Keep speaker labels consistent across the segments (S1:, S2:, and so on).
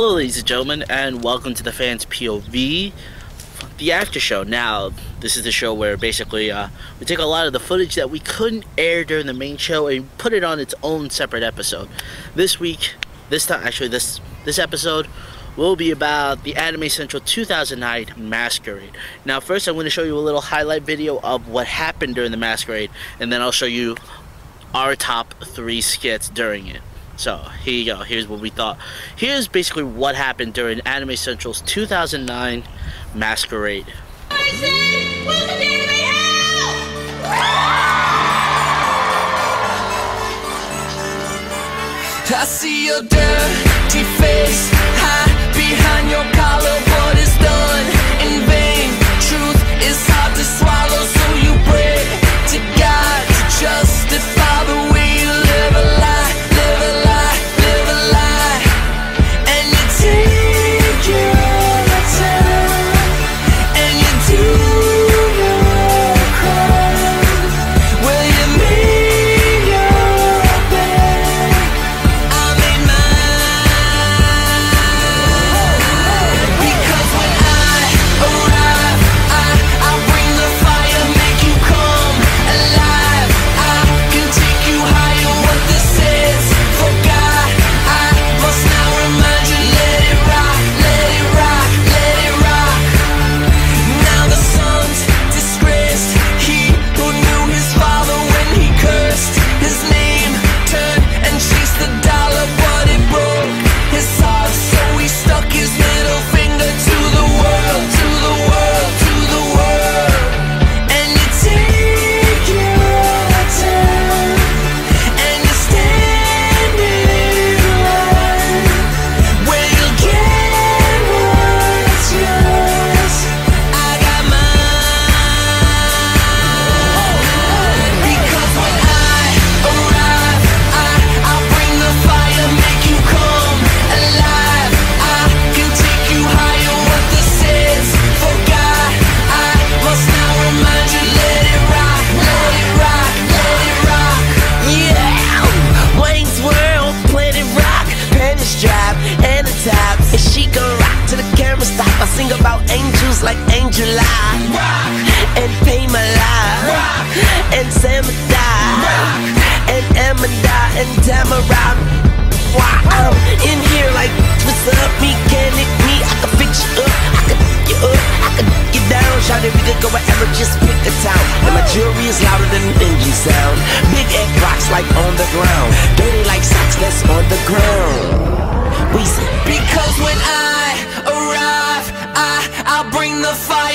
S1: Hello ladies and gentlemen and welcome to the Fans POV, the after show. Now, this is the show where basically uh, we take a lot of the footage that we couldn't air during the main show and put it on its own separate episode. This week, this time, actually this, this episode will be about the Anime Central 2009 Masquerade. Now first I'm going to show you a little highlight video of what happened during the Masquerade and then I'll show you our top three skits during it. So here you go. Here's what we thought. Here's basically what happened during Anime Central's 2009 Masquerade.
S2: I see your dirty face hide behind your collar.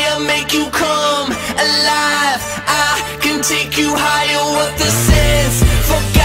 S2: Fire, make you come alive. I can take you higher. What this is, forgot.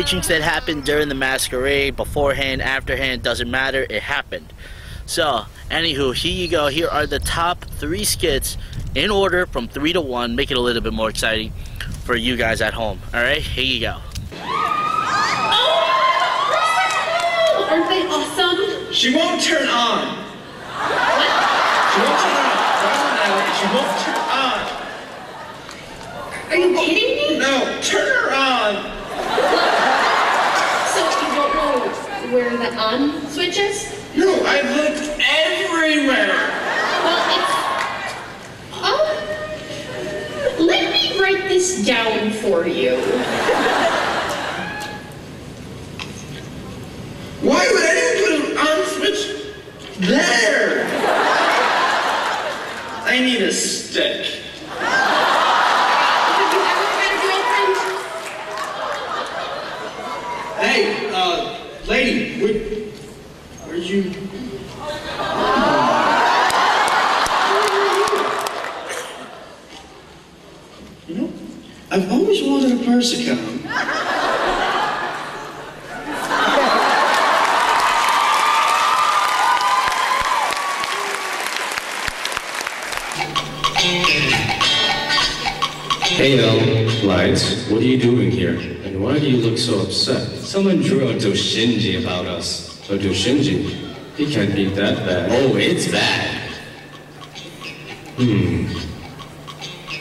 S1: Hijinks that happened during the masquerade. Beforehand, afterhand, doesn't matter. It happened. So, anywho, here you go. Here are the top three skits in order from three to one. Make it a little bit more exciting for you guys at home. Alright, here you go.
S3: Aren't they awesome?
S4: She won't turn on. What? She won't turn on. Turn on, She won't turn on.
S3: Are you kidding me?
S4: No, turn her on.
S3: So you don't know where the on switch is?
S4: No, I looked everywhere.
S3: Well, it's. Oh. Let me write this down for you.
S4: Why would anyone put an on switch there? I need a stick.
S3: Have you ever had a girlfriend?
S4: Hey, uh, lady, where, where'd you? You know, I've always wanted a Persocom.
S5: Hey now, Lights, what are you doing here? And why do you look so upset? Someone drew a doujinshi about us. A doujinshi? He can't be that bad. Oh, it's bad. Hmm.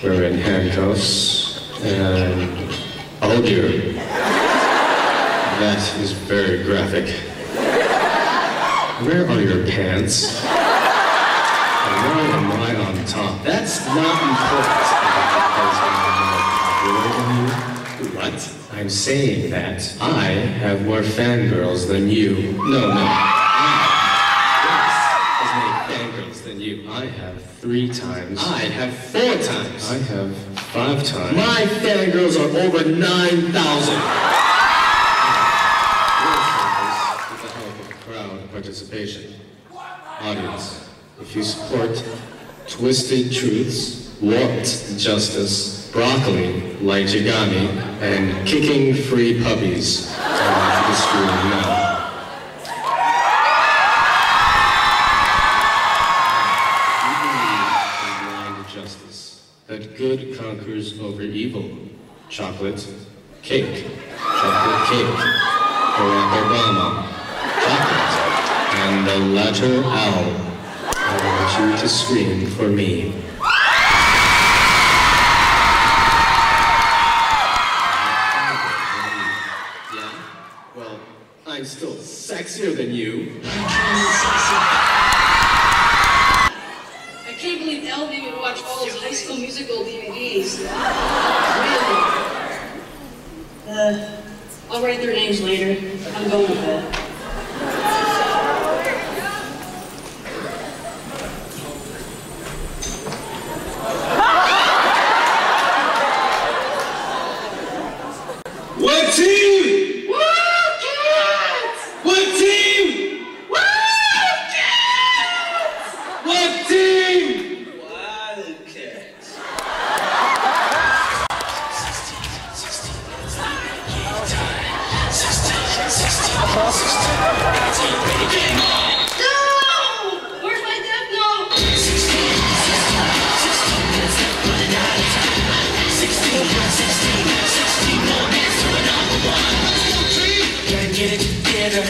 S5: We're in handcuffs, and... Oh dear. That is very graphic. Where are your pants? And why am I on top? That's not important. What? I'm saying that I have more fangirls than you. No, no. Three times. I have four times. I have five times. My fangirls are over 9,000. With the help of crowd participation. Audience, if you support Twisted Truths, Warped Justice, Broccoli, Light Yagami, and Kicking Free Puppies, come to the screen now. Chocolate cake, chocolate cake, Barack Obama, chocolate, and the letter L. I want you to scream for me. Yeah? Well, I'm still sexier than you.
S6: I can't believe Elvie would watch all those high school musical DVDs. Really? Uh, Names later. I'm going with that.
S7: Get it together.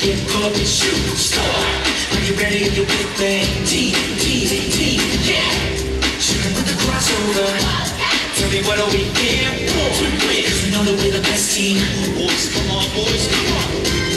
S7: Get puppet shooting star. Are you ready? You big bang. T, T, T, yeah. Shooting with the crossover. Tell me what are we here for? Cause we know that we're the best team. Boys, come on, boys, come on.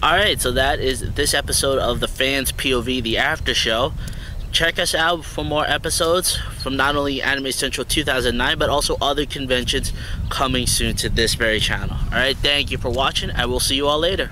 S1: Alright, so that is this episode of the Fans POV, the after show. Check us out for more episodes from not only Anime Central 2009, but also other conventions coming soon to this very channel. Alright, thank you for watching. I will see you all later.